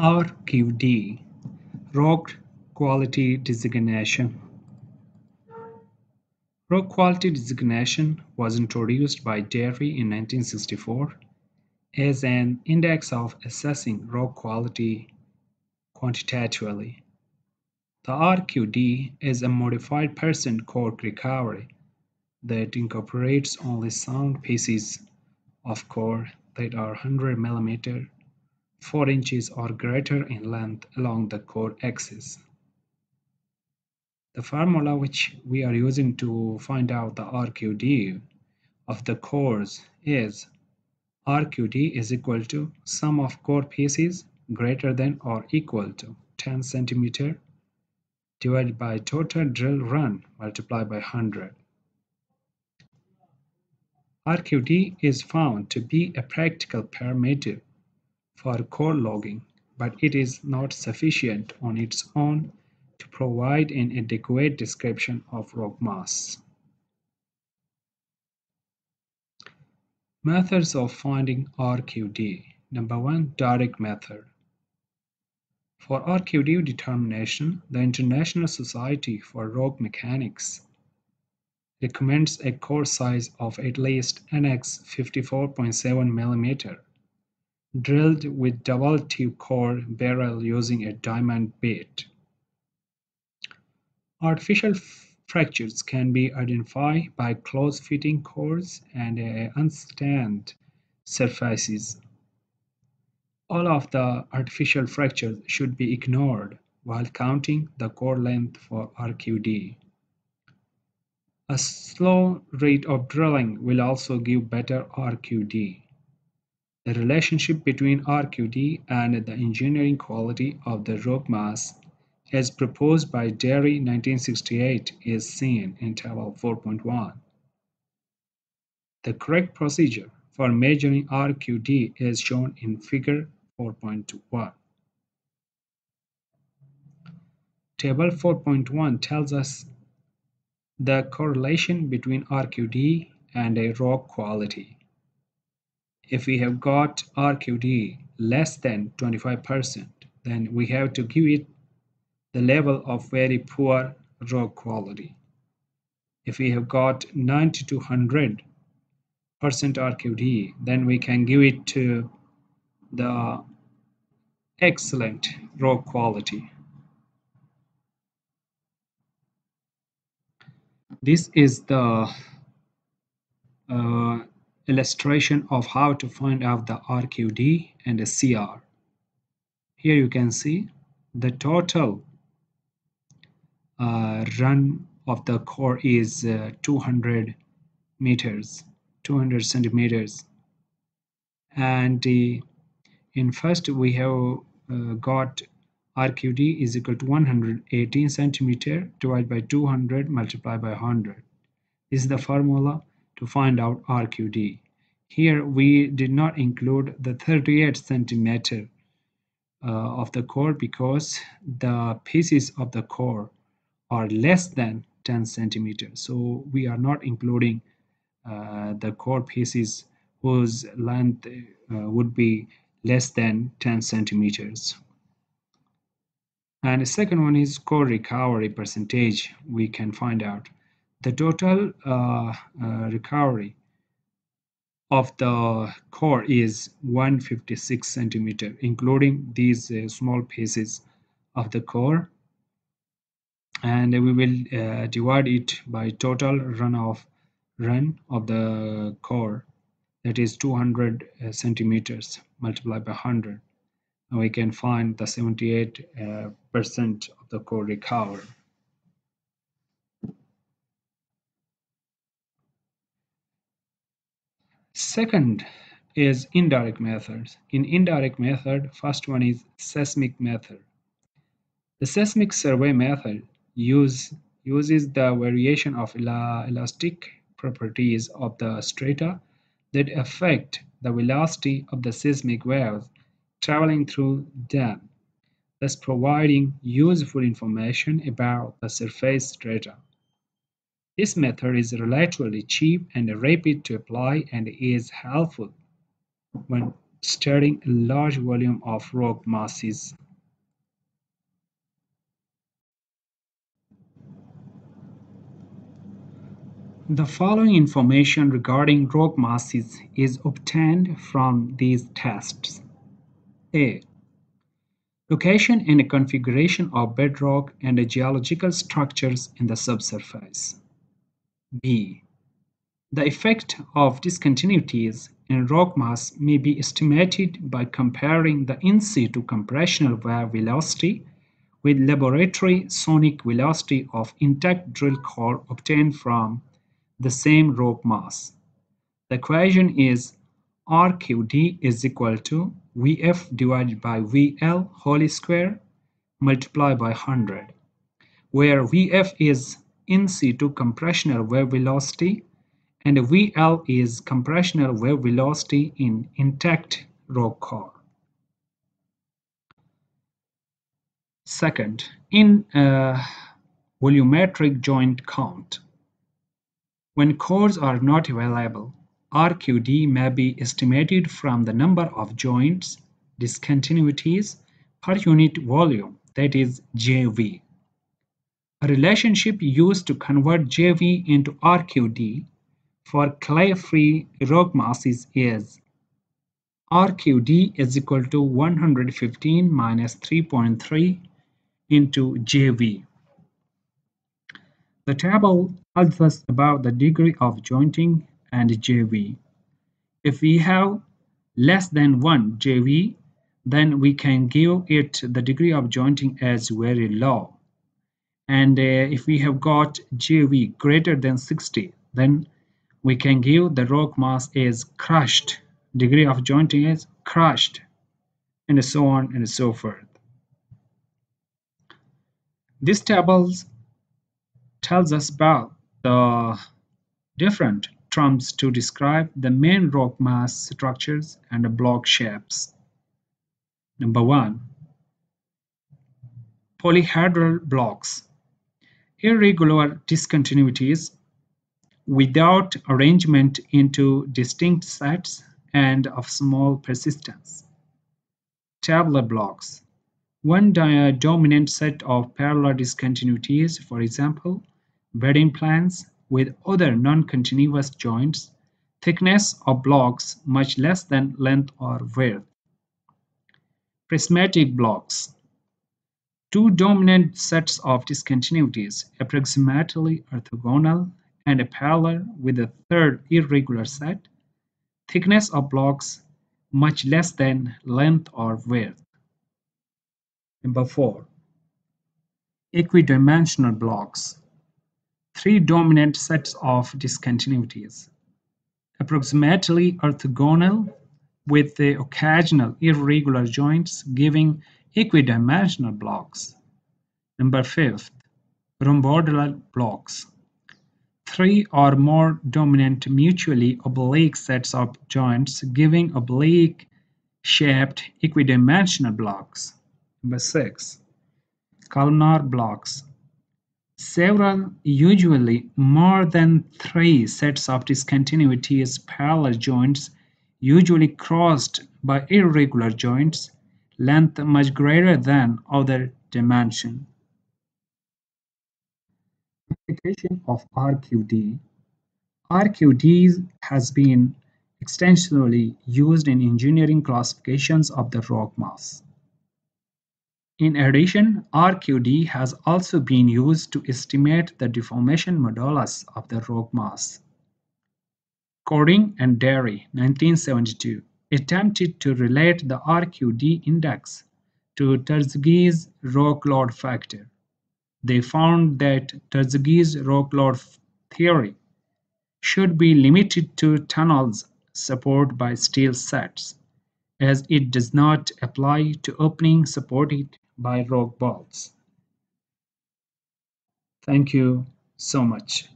RQD Rock Quality Designation Rock quality designation was introduced by Deere in 1964 as an index of assessing rock quality quantitatively. The RQD is a modified percent core recovery that incorporates only sound pieces of core that are 100 mm 4 inches or greater in length along the core axis. The formula which we are using to find out the RQD of the cores is RQD is equal to sum of core pieces greater than or equal to 10 centimeter divided by total drill run multiplied by 100. RQD is found to be a practical parameter for core logging, but it is not sufficient on its own to provide an adequate description of rock mass. Methods of finding RQD. Number one, direct method. For RQD determination, the International Society for Rock Mechanics recommends a core size of at least NX 54.7 mm drilled with double tube core barrel using a diamond bit. Artificial fractures can be identified by close-fitting cores and uh, surfaces. All of the artificial fractures should be ignored while counting the core length for RQD. A slow rate of drilling will also give better RQD. The relationship between RQD and the engineering quality of the rock mass as proposed by Deere 1968 is seen in Table 4.1. The correct procedure for measuring RQD is shown in Figure 4.1. Table 4.1 tells us the correlation between RQD and a rock quality. If we have got RQD less than 25%, then we have to give it the level of very poor rock quality. If we have got 90 to 100 percent RQD, then we can give it to the excellent rock quality. This is the uh, illustration of how to find out the RQD and the CR. Here you can see the total uh, run of the core is uh, 200 meters, 200 centimeters. And in first we have uh, got RQD is equal to 118 centimeter divided by 200 multiplied by 100. This is the formula to find out RQD. Here we did not include the 38 centimeter uh, of the core because the pieces of the core are less than 10 centimeters. So we are not including uh, the core pieces whose length uh, would be less than 10 centimeters. And the second one is core recovery percentage. We can find out the total uh, uh, recovery of the core is 156 centimeter including these uh, small pieces of the core. And we will uh, divide it by total run of run of the core that is 200 uh, centimeters multiplied by 100 and we can find the 78 uh, percent of the core recovered Second is indirect methods. In indirect method, first one is seismic method. The seismic survey method use, uses the variation of elastic properties of the strata that affect the velocity of the seismic waves traveling through them, thus providing useful information about the surface strata. This method is relatively cheap and rapid to apply and is helpful when studying a large volume of rock masses. The following information regarding rock masses is obtained from these tests. A. Location and configuration of bedrock and geological structures in the subsurface. B. The effect of discontinuities in rock mass may be estimated by comparing the in situ compressional wave velocity with laboratory sonic velocity of intact drill core obtained from the same rock mass. The equation is RQD is equal to Vf divided by Vl whole square multiplied by 100, where Vf is in situ compressional wave velocity and Vl is compressional wave velocity in intact rock core. Second, in volumetric joint count, when cores are not available, RQD may be estimated from the number of joints, discontinuities per unit volume, that is JV. A relationship used to convert JV into RQD for clay-free rock masses is RQD is equal to 115 minus 3.3 into JV. The table tells us about the degree of jointing and JV. If we have less than 1 JV, then we can give it the degree of jointing as very low. And uh, if we have got JV greater than 60, then we can give the rock mass as crushed, degree of jointing is crushed, and so on and so forth. This table tells us about the different terms to describe the main rock mass structures and block shapes. Number one, polyhedral blocks. Irregular discontinuities without arrangement into distinct sets and of small persistence. Tabular blocks. One dominant set of parallel discontinuities, for example, bedding planes with other non-continuous joints, thickness of blocks much less than length or width. Prismatic blocks. Two dominant sets of discontinuities, approximately orthogonal and a parallel with a third irregular set, thickness of blocks much less than length or width. Number 4. Equidimensional blocks. Three dominant sets of discontinuities, approximately orthogonal with the occasional irregular joints giving equidimensional blocks. Number 5. Rhomboidal blocks. Three or more dominant mutually oblique sets of joints giving oblique shaped equidimensional blocks. Number 6. Columnar blocks. Several, usually more than three sets of discontinuities parallel joints, usually crossed by irregular joints, length much greater than other dimension. Application of RQD RQD has been extensively used in engineering classifications of the rock mass. In addition, RQD has also been used to estimate the deformation modulus of the rock mass. Cording and Deere, 1972, attempted to relate the RQD index to Terzaghi's rock load factor. They found that Terzaghi's rock load theory should be limited to tunnels supported by steel sets, as it does not apply to openings supported by rock bolts. Thank you so much.